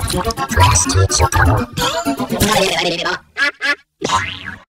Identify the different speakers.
Speaker 1: Prestige.